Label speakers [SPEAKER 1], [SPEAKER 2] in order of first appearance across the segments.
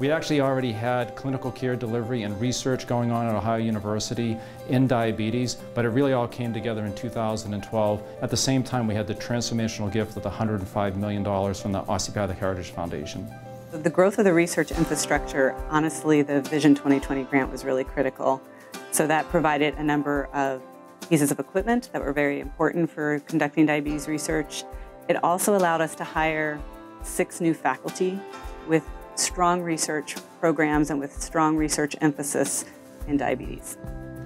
[SPEAKER 1] We actually already had clinical care delivery and research going on at Ohio University in diabetes, but it really all came together in 2012. At the same time, we had the transformational gift of the $105 million from the Osteopathic Heritage Foundation.
[SPEAKER 2] The growth of the research infrastructure, honestly, the Vision 2020 grant was really critical. So that provided a number of pieces of equipment that were very important for conducting diabetes research. It also allowed us to hire six new faculty with strong research programs and with strong research emphasis in diabetes.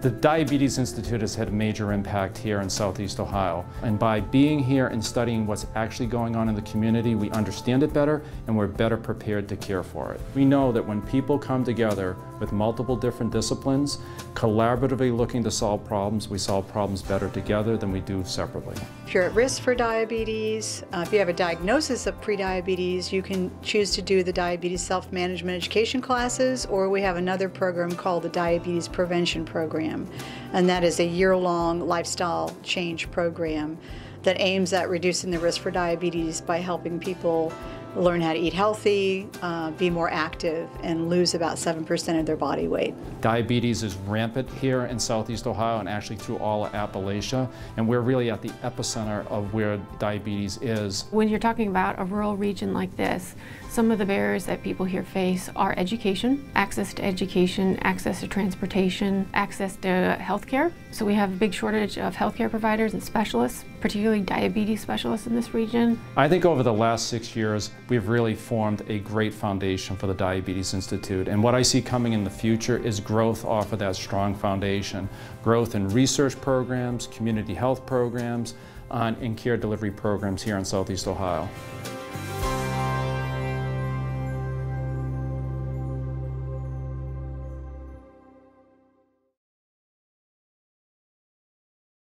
[SPEAKER 1] The Diabetes Institute has had a major impact here in Southeast Ohio. And by being here and studying what's actually going on in the community, we understand it better and we're better prepared to care for it. We know that when people come together with multiple different disciplines, collaboratively looking to solve problems, we solve problems better together than we do separately.
[SPEAKER 3] If you're at risk for diabetes, uh, if you have a diagnosis of prediabetes, you can choose to do the diabetes self-management education classes, or we have another program called the Diabetes Prevention Program, and that is a year-long lifestyle change program that aims at reducing the risk for diabetes by helping people learn how to eat healthy, uh, be more active, and lose about 7% of their body weight.
[SPEAKER 1] Diabetes is rampant here in southeast Ohio and actually through all of Appalachia, and we're really at the epicenter of where diabetes is.
[SPEAKER 4] When you're talking about a rural region like this, some of the barriers that people here face are education, access to education, access to transportation, access to healthcare. So we have a big shortage of healthcare providers and specialists, particularly diabetes specialists in this region.
[SPEAKER 1] I think over the last six years, we've really formed a great foundation for the Diabetes Institute. And what I see coming in the future is growth off of that strong foundation. Growth in research programs, community health programs, uh, and care delivery programs here in Southeast Ohio.